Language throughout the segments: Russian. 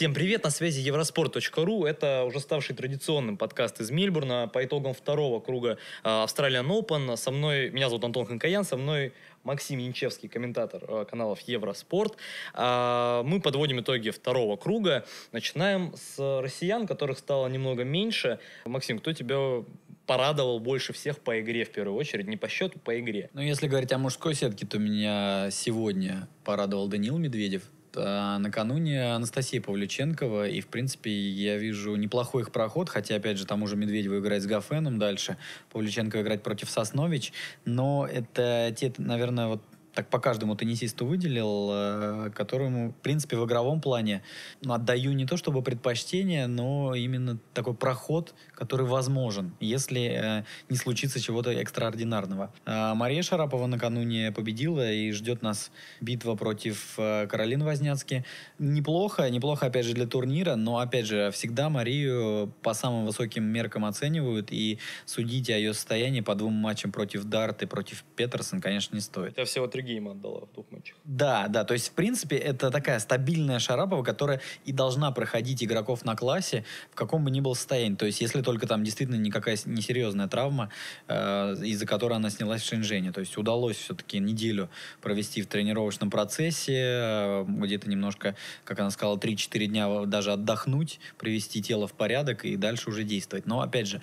Всем привет, на связи евроспорт.ру. Это уже ставший традиционным подкаст из Мельбурна по итогам второго круга Australian Open. Со мной, меня зовут Антон Ханкаян, со мной Максим Янчевский, комментатор э, каналов Евроспорт. А, мы подводим итоги второго круга. Начинаем с россиян, которых стало немного меньше. Максим, кто тебя порадовал больше всех по игре в первую очередь? Не по счету, по игре. Ну, если говорить о мужской сетке, то меня сегодня порадовал Данил Медведев. А накануне Анастасия Павлюченкова, и, в принципе, я вижу неплохой их проход, хотя, опять же, тому же Медведеву играть с Гафеном дальше, Павлюченко играть против Соснович, но это те, наверное, вот так по каждому теннисисту выделил, э, которому, в принципе, в игровом плане отдаю не то чтобы предпочтение, но именно такой проход, который возможен, если э, не случится чего-то экстраординарного. А Мария Шарапова накануне победила, и ждет нас битва против э, Каролины Возняцки. Неплохо, неплохо, опять же, для турнира, но, опять же, всегда Марию по самым высоким меркам оценивают, и судить о ее состоянии по двум матчам против Дарт и против Петерсон, конечно, не стоит. Это всего три гейма отдала в двух матчах. Да, да, то есть, в принципе, это такая стабильная Шарапова, которая и должна проходить игроков на классе в каком бы ни был состоянии. То есть, если только там действительно никакая несерьезная травма, э, из-за которой она снялась в Шэньчжэне. То есть, удалось все-таки неделю провести в тренировочном процессе, э, где-то немножко, как она сказала, 3-4 дня даже отдохнуть, привести тело в порядок и дальше уже действовать. Но, опять же,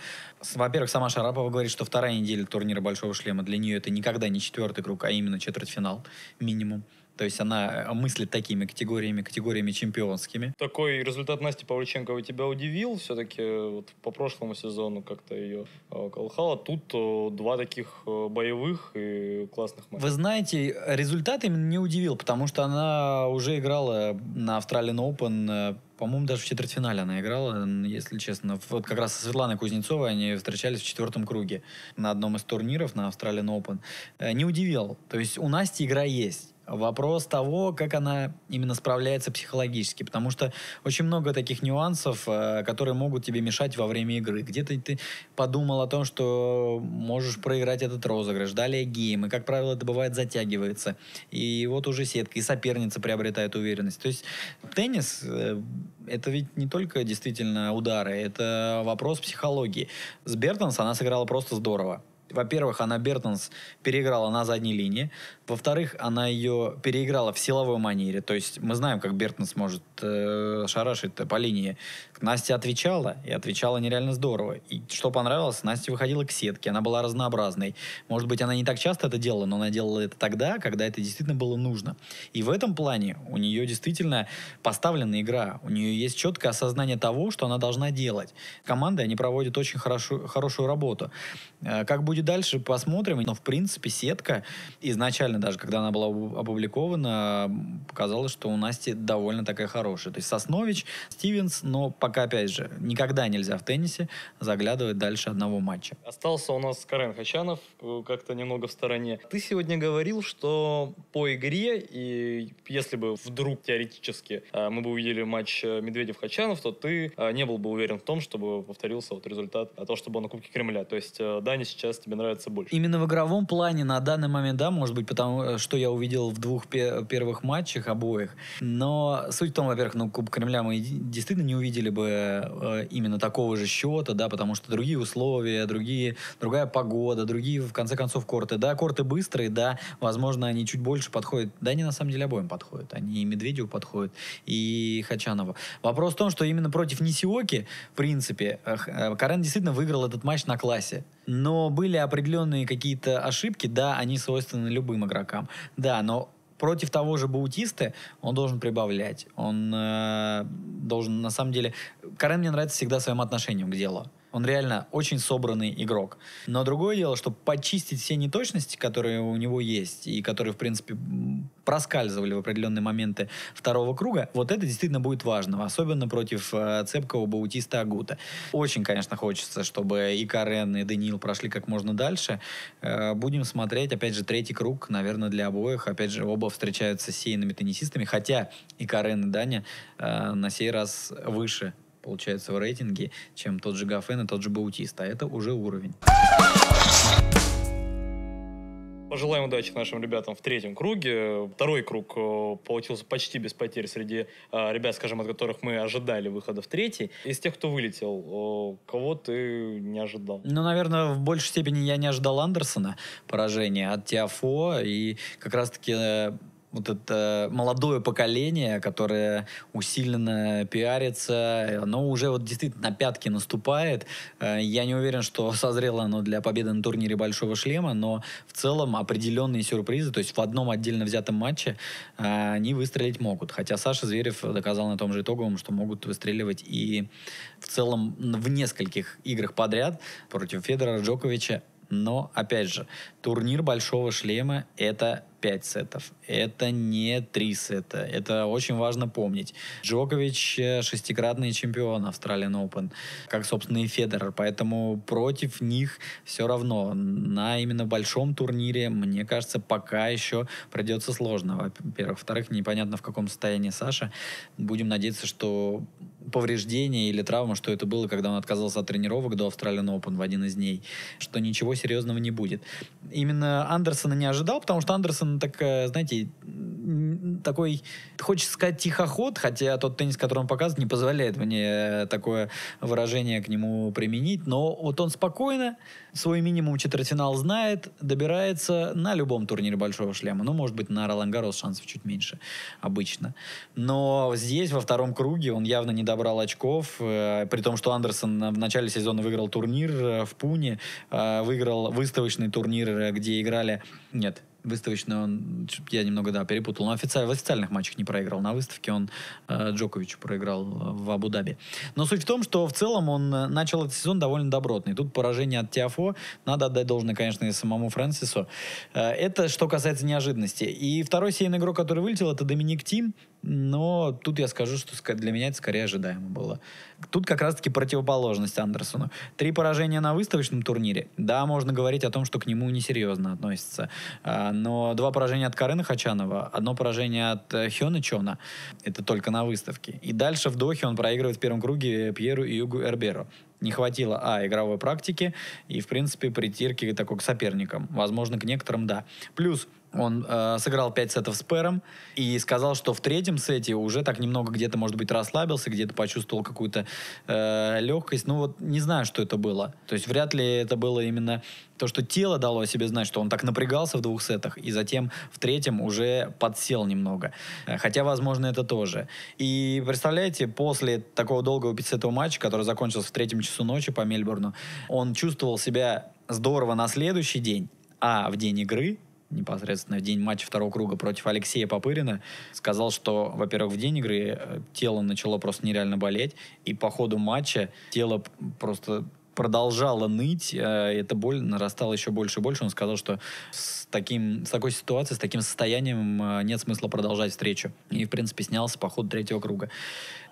во-первых, сама Шарапова говорит, что вторая неделя турнира Большого Шлема для нее это никогда не четвертый круг, а именно четвертьфинал минимум. То есть она э, мыслит такими категориями, категориями чемпионскими. Такой результат Насти Павлюченковой тебя удивил? Все-таки э, вот по прошлому сезону как-то ее э, колхала. Тут два таких боевых и классных матча. Вы знаете, результат именно не удивил, потому что она уже играла на Australian Open по-моему, даже в четвертьфинале она играла, если честно. Вот как раз со Светланой Кузнецовой они встречались в четвертом круге на одном из турниров на Australian Open. Не удивил. То есть у Насти игра есть. Вопрос того, как она именно справляется психологически, потому что очень много таких нюансов, э, которые могут тебе мешать во время игры. Где-то ты подумал о том, что можешь проиграть этот розыгрыш, далее гейм, и, как правило, это бывает затягивается. И вот уже сетка, и соперница приобретает уверенность. То есть теннис э, это ведь не только действительно удары, это вопрос психологии. С Бертонс она сыграла просто здорово. Во-первых, она Бертонс переиграла на задней линии. Во-вторых, она ее переиграла в силовой манере. То есть мы знаем, как Бертонс может э, шарашить по линии. Настя отвечала, и отвечала нереально здорово. И что понравилось, Настя выходила к сетке. Она была разнообразной. Может быть, она не так часто это делала, но она делала это тогда, когда это действительно было нужно. И в этом плане у нее действительно поставлена игра. У нее есть четкое осознание того, что она должна делать. Команды, они проводят очень хорошую, хорошую работу. Э, как будет дальше, посмотрим. Но, в принципе, сетка изначально, даже когда она была опубликована, показалось, что у Насти довольно такая хорошая. То есть Соснович, Стивенс, но пока, опять же, никогда нельзя в теннисе заглядывать дальше одного матча. Остался у нас Карен Хачанов, э, как-то немного в стороне. Ты сегодня говорил, что по игре, и если бы вдруг теоретически э, мы бы увидели матч Медведев-Хачанов, то ты не был бы уверен в том, чтобы повторился вот результат, а то, что было на Кубке Кремля. То есть Дани сейчас тебе нравится больше? Именно в игровом плане на данный момент, да, может быть, потому э, что я увидел в двух первых матчах обоих. Но суть в том, во-первых, ну, Кубок Кремля мы действительно не увидели бы э, именно такого же счета, да, потому что другие условия, другие, другая погода, другие, в конце концов, корты. Да, корты быстрые, да, возможно, они чуть больше подходят. Да, они на самом деле обоим подходят. Они и Медведеву подходят, и Хачанову. Вопрос в том, что именно против Нисиоки, в принципе, э, Карен действительно выиграл этот матч на классе. Но были определенные какие-то ошибки, да, они свойственны любым игрокам. Да, но против того же Баутиста он должен прибавлять. Он э, должен, на самом деле... Карен мне нравится всегда своим отношением к делу. Он реально очень собранный игрок. Но другое дело, что почистить все неточности, которые у него есть, и которые, в принципе, проскальзывали в определенные моменты второго круга, вот это действительно будет важно. Особенно против э, цепкого Баутиста Агута. Очень, конечно, хочется, чтобы и Карен, и Даниил прошли как можно дальше. Э, будем смотреть, опять же, третий круг, наверное, для обоих. Опять же, оба встречаются с сейными теннисистами, хотя и Карен, и Даня э, на сей раз выше получается, в рейтинге, чем тот же Гафен и тот же Баутист. А это уже уровень. Пожелаем удачи нашим ребятам в третьем круге. Второй круг э, получился почти без потерь среди э, ребят, скажем, от которых мы ожидали выхода в третий. Из тех, кто вылетел, кого ты не ожидал? Ну, наверное, в большей степени я не ожидал Андерсона поражения от Тиафо. И как раз-таки э, вот это молодое поколение, которое усиленно пиарится, оно уже вот действительно на пятки наступает. Э, я не уверен, что созрело оно для победы на турнире Большого Шлема, но в целом определенные сюрпризы, то есть в одном отдельно взятом матче э, они выстрелить могут. Хотя Саша Зверев доказал на том же итоговом, что могут выстреливать и в целом в нескольких играх подряд против Федора Джоковича. Но, опять же, турнир Большого Шлема — это 5 сетов. Это не 3 сета. Это очень важно помнить. Джокович шестикратный чемпион Австралиан Open, как, собственно, и Федерер. Поэтому против них все равно. На именно большом турнире, мне кажется, пока еще придется сложно. Во-первых. Во-вторых, непонятно, в каком состоянии Саша. Будем надеяться, что повреждение или травма, что это было, когда он отказался от тренировок до Австралиан Open в один из дней, что ничего серьезного не будет. Именно Андерсона не ожидал, потому что Андерсон, так, знаете, такой, хочется сказать, тихоход, хотя тот теннис, который он показывает, не позволяет мне такое выражение к нему применить, но вот он спокойно свой минимум четвертьфинал знает, добирается на любом турнире Большого Шлема. Ну, может быть, на Ролан Гарос шансов чуть меньше обычно. Но здесь, во втором круге, он явно не добрал очков, э, при том, что Андерсон в начале сезона выиграл турнир э, в Пуне, э, выиграл выставочный турнир, где играли... Нет, выставочный он, я немного, да, перепутал, но официаль, в официальных матчах не проиграл. На выставке он э, Джоковичу проиграл в Абу-Даби. Но суть в том, что в целом он начал этот сезон довольно добротный. Тут поражение от Тиафо, надо отдать должное, конечно, и самому Фрэнсису. Э, это что касается неожиданности. И второй сейный игрок, который вылетел, это Доминик Тим, но тут я скажу, что для меня это скорее ожидаемо было. Тут как раз-таки противоположность Андерсону. Три поражения на выставочном турнире. Да, можно говорить о том, что к нему несерьезно относится. А, но два поражения от Карена Хачанова, одно поражение от э, Хёна Чона. Это только на выставке. И дальше в Дохе он проигрывает в первом круге Пьеру и Югу Эрберу не хватило, а, игровой практики и, в принципе, притирки такой к соперникам. Возможно, к некоторым, да. Плюс он э, сыграл 5 сетов с Пером и сказал, что в третьем сете уже так немного где-то, может быть, расслабился, где-то почувствовал какую-то э, легкость. Ну вот не знаю, что это было. То есть вряд ли это было именно то, что тело дало себе знать, что он так напрягался в двух сетах, и затем в третьем уже подсел немного. Э, хотя, возможно, это тоже. И представляете, после такого долгого пятисетового матча, который закончился в третьем часу ночи по Мельбурну, он чувствовал себя здорово на следующий день, а в день игры непосредственно в день матча второго круга против Алексея Попырина, сказал, что, во-первых, в день игры э, тело начало просто нереально болеть, и по ходу матча тело просто продолжало ныть, э, эта боль нарастала еще больше и больше. Он сказал, что с, таким, с такой ситуацией, с таким состоянием э, нет смысла продолжать встречу. И, в принципе, снялся по ходу третьего круга.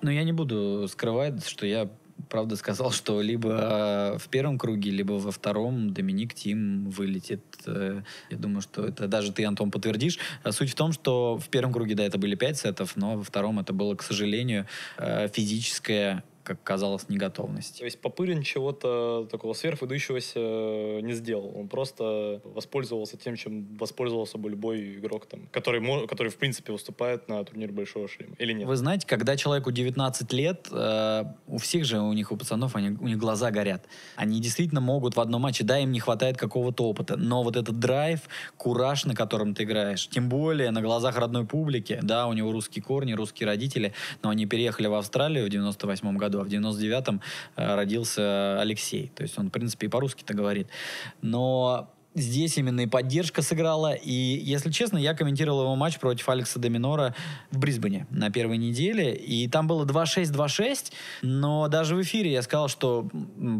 Но я не буду скрывать, что я правда сказал, что либо э, в первом круге, либо во втором Доминик Тим вылетит. Э, я думаю, что это даже ты, Антон, подтвердишь. А суть в том, что в первом круге, да, это были пять сетов, но во втором это было, к сожалению, э, физическое как казалось, неготовность. То есть Попырин чего-то такого сверхвыдающегося не сделал. Он просто воспользовался тем, чем воспользовался бы любой игрок, там, который, который в принципе выступает на турнире Большого Шлема. Или нет? Вы знаете, когда человеку 19 лет, э, у всех же, у них, у пацанов, они, у них глаза горят. Они действительно могут в одном матче, да, им не хватает какого-то опыта, но вот этот драйв, кураж, на котором ты играешь, тем более на глазах родной публики, да, у него русские корни, русские родители, но они переехали в Австралию в 98 году, году, а в 99-м э, родился Алексей. То есть он, в принципе, и по-русски-то говорит. Но здесь именно и поддержка сыграла. И, если честно, я комментировал его матч против Алекса Доминора в Брисбене на первой неделе. И там было 2-6, 2-6. Но даже в эфире я сказал, что,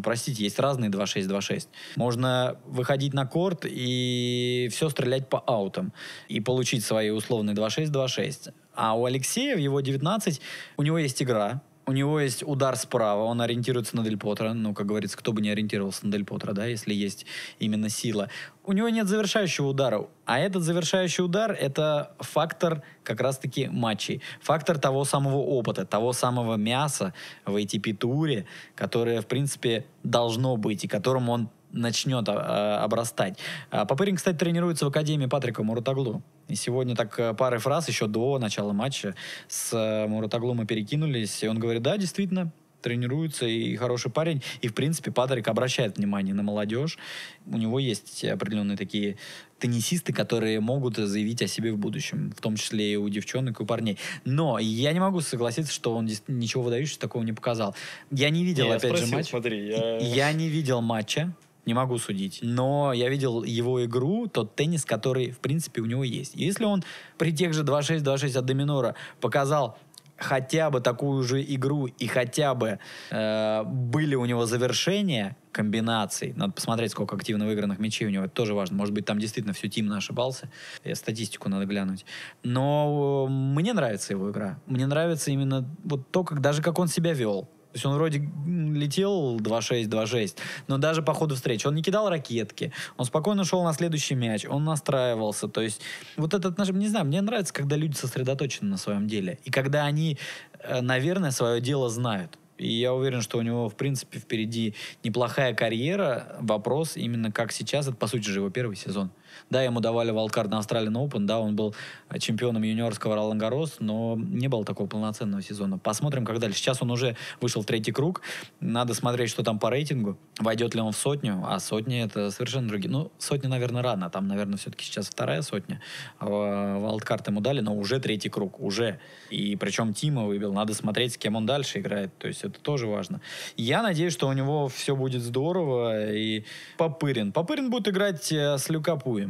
простите, есть разные 2-6, 2-6. Можно выходить на корт и все стрелять по аутам. И получить свои условные 2-6, 2-6. А у Алексея в его 19 у него есть игра, у него есть удар справа, он ориентируется на Дель Потро. Ну, как говорится, кто бы не ориентировался на Дель Потро, да, если есть именно сила. У него нет завершающего удара. А этот завершающий удар — это фактор как раз-таки матчей. Фактор того самого опыта, того самого мяса в ATP-туре, которое, в принципе, должно быть, и которым он начнет а, обрастать. А, Папырин, кстати, тренируется в Академии Патрика Мурутаглу. И сегодня так э, пары фраз еще до начала матча с э, Мурутаглу мы перекинулись. И он говорит, да, действительно, тренируется и хороший парень. И, в принципе, Патрик обращает внимание на молодежь. У него есть определенные такие теннисисты, которые могут заявить о себе в будущем, в том числе и у девчонок, и у парней. Но я не могу согласиться, что он ничего выдающегося такого не показал. Я не видел, не, опять спросил, же, матч. Смотри, я... я не видел матча не могу судить. Но я видел его игру, тот теннис, который, в принципе, у него есть. Если он при тех же 2-6, 2-6 от Доминора показал хотя бы такую же игру и хотя бы э, были у него завершения комбинаций. Надо посмотреть, сколько активно выигранных мячей у него. Это тоже важно. Может быть, там действительно всю тим ошибался. И статистику надо глянуть. Но мне нравится его игра. Мне нравится именно вот то, как даже как он себя вел. То есть он вроде летел 2-6, 2-6, но даже по ходу встречи он не кидал ракетки, он спокойно шел на следующий мяч, он настраивался. То есть вот этот, не знаю, мне нравится, когда люди сосредоточены на своем деле. И когда они, э, наверное, свое дело знают. И я уверен, что у него, в принципе, впереди неплохая карьера. Вопрос именно как сейчас. Это, по сути же, его первый сезон. Да, ему давали валкард на Australian Open, да, он был чемпионом юниорского Ролан но не было такого полноценного сезона. Посмотрим, как дальше. Сейчас он уже вышел в третий круг. Надо смотреть, что там по рейтингу. Войдет ли он в сотню, а сотня это совершенно другие. Ну, сотня, наверное, рано. Там, наверное, все-таки сейчас вторая сотня. А валдкарт ему дали, но уже третий круг, уже. И причем Тима выбил. Надо смотреть, с кем он дальше играет. То есть это тоже важно. Я надеюсь, что у него все будет здорово. И Попырин. Попырин будет играть э, с Люкапуем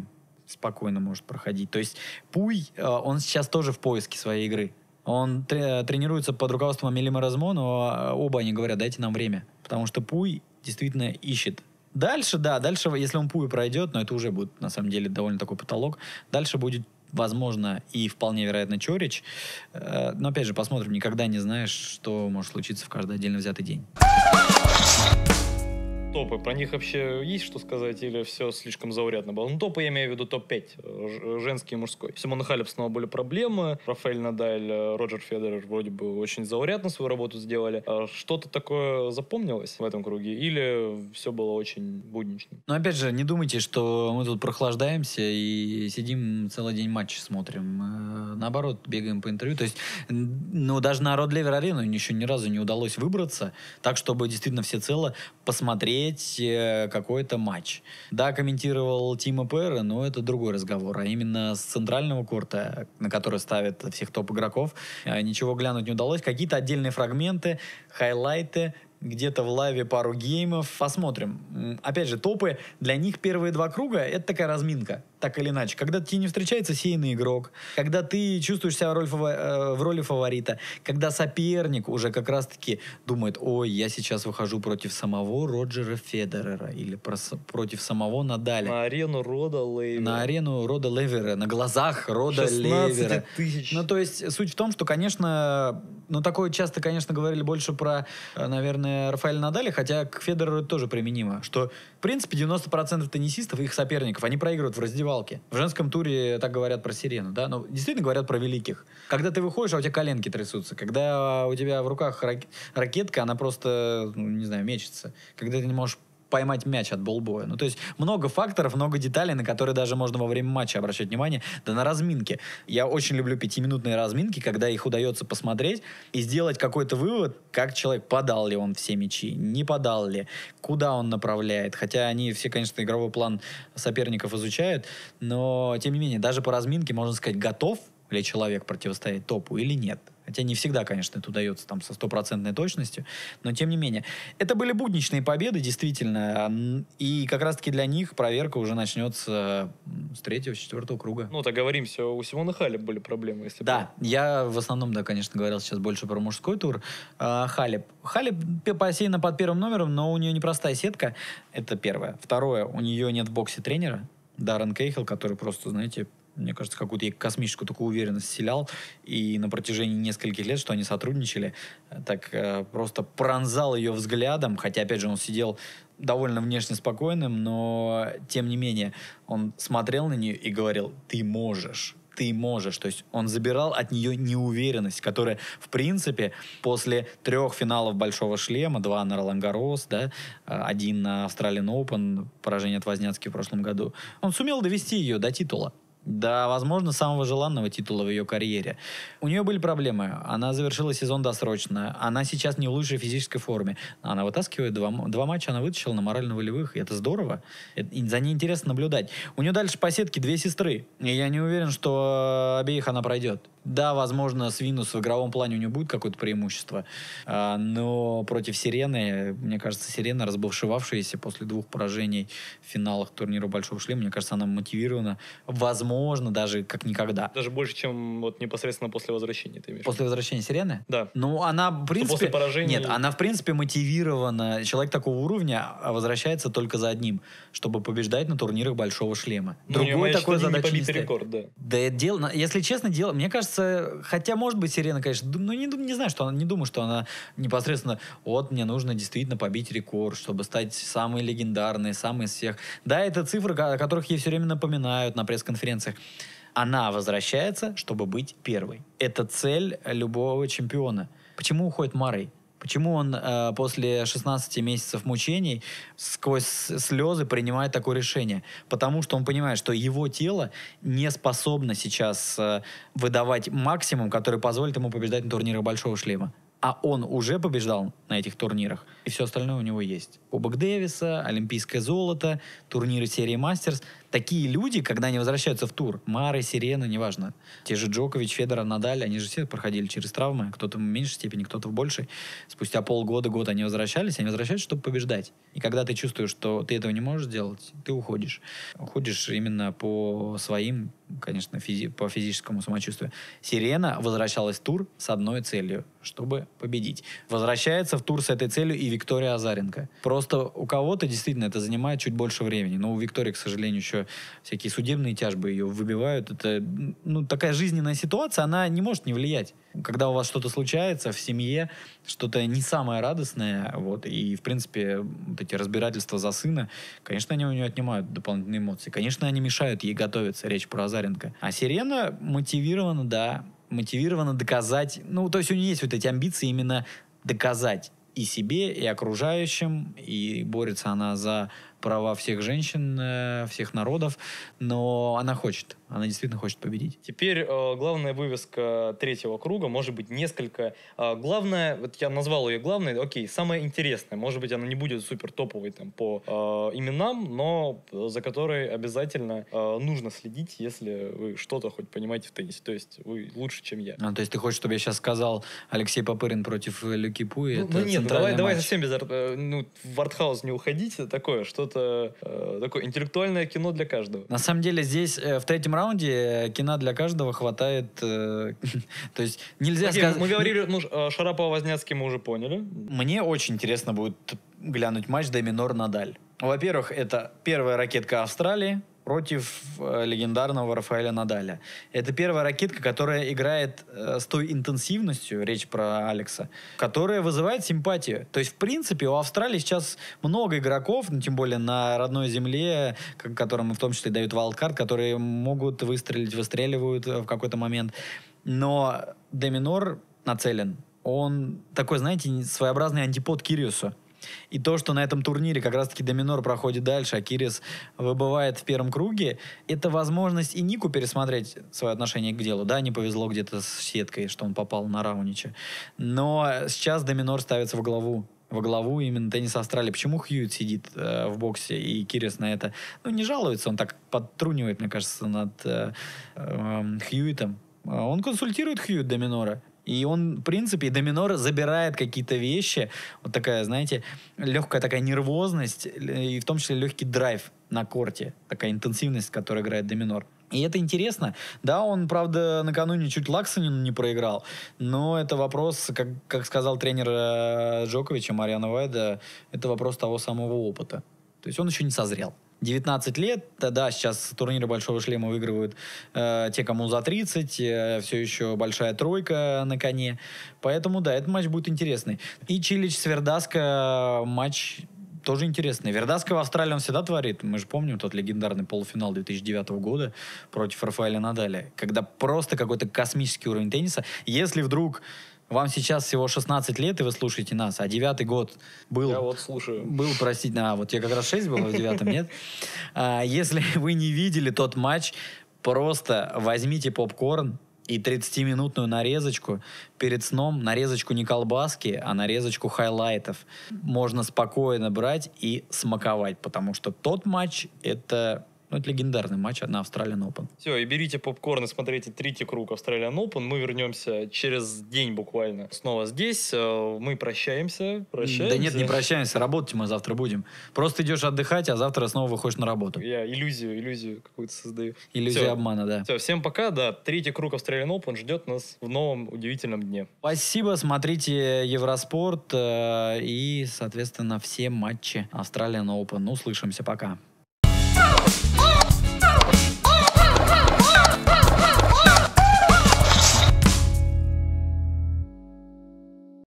спокойно может проходить. То есть Пуй, э, он сейчас тоже в поиске своей игры. Он тренируется под руководством Амели Маразмо, но э, оба они говорят, дайте нам время. Потому что Пуй действительно ищет. Дальше, да, дальше, если он Пуй пройдет, но это уже будет, на самом деле, довольно такой потолок, дальше будет возможно, и вполне вероятно Чорич. Э, но опять же, посмотрим, никогда не знаешь, что может случиться в каждый отдельно взятый день топы, про них вообще есть что сказать или все слишком заурядно было? Ну, топы я имею в виду топ-5, э, женский и мужской. Симона Халеп снова были проблемы, Рафаэль Надаль, э, Роджер Федерер вроде бы очень заурядно свою работу сделали. А что-то такое запомнилось в этом круге или все было очень буднично? Ну, опять же, не думайте, что мы тут прохлаждаемся и сидим целый день матчи смотрим. Э, наоборот, бегаем по интервью. То есть, ну, даже на Род Левер Арену еще ни разу не удалось выбраться, так, чтобы действительно все цело посмотреть смотреть э, какой-то матч. Да, комментировал Тима Пэра, но это другой разговор. А именно с центрального корта, на который ставят всех топ-игроков, э, ничего глянуть не удалось. Какие-то отдельные фрагменты, хайлайты, где-то в лайве пару геймов. Посмотрим. Опять же, топы, для них первые два круга — это такая разминка так или иначе. Когда тебе не встречается сеянный игрок, когда ты чувствуешь себя в роли, э, в роли фаворита, когда соперник уже как раз-таки думает, ой, я сейчас выхожу против самого Роджера Федерера или против самого Надаля. На арену Рода Левера. На арену Рода Левера, на глазах Рода Левера. тысяч. Ну, то есть, суть в том, что, конечно, ну, такое часто, конечно, говорили больше про, э, наверное, Рафаэля Надаля, хотя к Федереру это тоже применимо, что, в принципе, 90% теннисистов, их соперников, они проигрывают в раздевалке раздевалке. В женском туре так говорят про сирену, да? Но действительно говорят про великих. Когда ты выходишь, а у тебя коленки трясутся. Когда у тебя в руках ракетка, она просто, ну, не знаю, мечется. Когда ты не можешь поймать мяч от болбоя. Ну, то есть много факторов, много деталей, на которые даже можно во время матча обращать внимание, да на разминке. Я очень люблю пятиминутные разминки, когда их удается посмотреть и сделать какой-то вывод, как человек, подал ли он все мячи, не подал ли, куда он направляет. Хотя они все, конечно, игровой план соперников изучают, но, тем не менее, даже по разминке можно сказать, готов ли человек противостоять топу или нет. Хотя не всегда, конечно, это удается там со стопроцентной точностью, но тем не менее. Это были будничные победы, действительно, и как раз-таки для них проверка уже начнется с третьего, четвертого круга. Ну, так говорим, все, у Симона Халеб были проблемы, если Да, было. я в основном, да, конечно, говорил сейчас больше про мужской тур. А, Халеб. Халеб посеяна под первым номером, но у нее непростая сетка, это первое. Второе, у нее нет в боксе тренера, Даррен Кейхел, который просто, знаете, мне кажется, какую-то космическую такую уверенность вселял. И на протяжении нескольких лет, что они сотрудничали, так э, просто пронзал ее взглядом. Хотя, опять же, он сидел довольно внешне спокойным, но, тем не менее, он смотрел на нее и говорил, ты можешь, ты можешь. То есть он забирал от нее неуверенность, которая, в принципе, после трех финалов Большого шлема, два на Ролан Гарос, да, один на Австралиан Open, поражение от Возняцки в прошлом году, он сумел довести ее до титула до, возможно, самого желанного титула в ее карьере. У нее были проблемы. Она завершила сезон досрочно. Она сейчас не в лучшей физической форме. Она вытаскивает два, два матча, она вытащила на морально-волевых, и это здорово. Это, за ней интересно наблюдать. У нее дальше по сетке две сестры. И я не уверен, что обеих она пройдет. Да, возможно, с Винус в игровом плане у нее будет какое-то преимущество, а, но против Сирены, мне кажется, Сирена, разбывшивавшаяся после двух поражений в финалах турнира Большого Шлема, мне кажется, она мотивирована, возможно, даже как никогда. Даже больше, чем вот непосредственно после возвращения, ты имеешь? После возвращения Сирены? Да. Ну, она, в принципе... после поражения... Нет, она, в принципе, мотивирована. Человек такого уровня возвращается только за одним, чтобы побеждать на турнирах Большого Шлема. Ну, Другой такой задачи не рекорд, да. Да, дело... Если честно, дело... Мне кажется, кажется, хотя, может быть, Сирена, конечно, ну, не, не знаю, что она, не думаю, что она непосредственно, вот, мне нужно действительно побить рекорд, чтобы стать самой легендарной, самой из всех. Да, это цифры, о которых ей все время напоминают на пресс-конференциях. Она возвращается, чтобы быть первой. Это цель любого чемпиона. Почему уходит Марой? Почему он э, после 16 месяцев мучений сквозь слезы принимает такое решение? Потому что он понимает, что его тело не способно сейчас э, выдавать максимум, который позволит ему побеждать на турнирах Большого Шлема а он уже побеждал на этих турнирах, и все остальное у него есть. Кубок Дэвиса, Олимпийское золото, турниры серии Мастерс. Такие люди, когда они возвращаются в тур, Мары, Сирена, неважно, те же Джокович, Федоров, Надаль, они же все проходили через травмы, кто-то в меньшей степени, кто-то в большей. Спустя полгода, год они возвращались, они возвращаются, чтобы побеждать. И когда ты чувствуешь, что ты этого не можешь сделать, ты уходишь. Уходишь именно по своим конечно, физи по физическому самочувствию. Сирена возвращалась в тур с одной целью, чтобы победить. Возвращается в тур с этой целью и Виктория Азаренко. Просто у кого-то действительно это занимает чуть больше времени. Но у Виктории, к сожалению, еще всякие судебные тяжбы ее выбивают. Это ну, такая жизненная ситуация, она не может не влиять. Когда у вас что-то случается в семье, что-то не самое радостное, вот, и, в принципе, вот эти разбирательства за сына, конечно, они у нее отнимают дополнительные эмоции. Конечно, они мешают ей готовиться, речь про Азаренко. А Сирена мотивирована, да, мотивирована доказать, ну, то есть у нее есть вот эти амбиции именно доказать и себе, и окружающим, и борется она за права всех женщин, э, всех народов, но она хочет, она действительно хочет победить. Теперь э, главная вывеска третьего круга, может быть, несколько. Э, главное, вот я назвал ее главной, окей, самое интересное, может быть, она не будет супер топовой там по э, именам, но за которой обязательно э, нужно следить, если вы что-то хоть понимаете в теннисе, то есть вы лучше, чем я. А, то есть ты хочешь, чтобы я сейчас сказал Алексей Попырин против Люки Пуи? Ну, ну нет, ну давай, давай совсем без ну, в артхаус не уходить, такое, что-то э, такое интеллектуальное кино для каждого. На самом деле здесь э, в третьем раунде кино для каждого хватает. Э, то есть нельзя сказать... Мы говорили, ну, э, Шарапова-Возняцкий мы уже поняли. Мне очень интересно будет глянуть матч Доминор-Надаль. Во-первых, это первая ракетка Австралии, против э, легендарного Рафаэля Надаля. Это первая ракетка, которая играет э, с той интенсивностью, речь про Алекса, которая вызывает симпатию. То есть, в принципе, у Австралии сейчас много игроков, ну, тем более на родной земле, которым в том числе дают валдкарт, которые могут выстрелить, выстреливают в какой-то момент. Но Деминор нацелен. Он такой, знаете, своеобразный антипод Кириусу. И то, что на этом турнире как раз-таки Доминор проходит дальше, а Кирис выбывает в первом круге, это возможность и Нику пересмотреть свое отношение к делу. Да, не повезло где-то с сеткой, что он попал на Раунича. Но сейчас Доминор ставится в главу во главу именно тенниса Австралии. Почему Хьюит сидит э, в боксе и Кирис на это, ну, не жалуется, он так подтрунивает, мне кажется, над э, э, Хьюитом. Он консультирует Хьюит Доминора. И он, в принципе, Доминор забирает какие-то вещи. Вот такая, знаете, легкая такая нервозность, и в том числе легкий драйв на корте. Такая интенсивность, которая играет Доминор. И это интересно. Да, он, правда, накануне чуть Лаксонину не проиграл, но это вопрос, как, как сказал тренер э, Джоковича, Мариана Вайда, это вопрос того самого опыта. То есть он еще не созрел. 19 лет, да, сейчас турниры Большого Шлема выигрывают э, те, кому за 30, э, все еще большая тройка на коне. Поэтому, да, этот матч будет интересный. И Чилич Свердаска матч тоже интересно. Вердаска в Австралии он всегда творит. Мы же помним тот легендарный полуфинал 2009 года против Рафаэля Надаля, когда просто какой-то космический уровень тенниса. Если вдруг вам сейчас всего 16 лет, и вы слушаете нас, а девятый год был... Я вот слушаю. Был, простите, а вот я как раз 6 было в девятом, нет? А, если вы не видели тот матч, просто возьмите попкорн, и 30-минутную нарезочку перед сном, нарезочку не колбаски, а нарезочку хайлайтов можно спокойно брать и смаковать, потому что тот матч — это ну, это легендарный матч на Australian Open. Все, и берите попкорн и смотрите третий круг Australian Open. Мы вернемся через день буквально снова здесь. Э, мы прощаемся. прощаемся. Да нет, не прощаемся. Работать мы завтра будем. Просто идешь отдыхать, а завтра снова выходишь на работу. Я иллюзию, иллюзию какую-то создаю. Иллюзия Все. обмана, да. Все, всем пока. Да, третий круг Australian Open ждет нас в новом удивительном дне. Спасибо, смотрите Евроспорт э, и, соответственно, все матчи Australian Open. Услышимся, пока.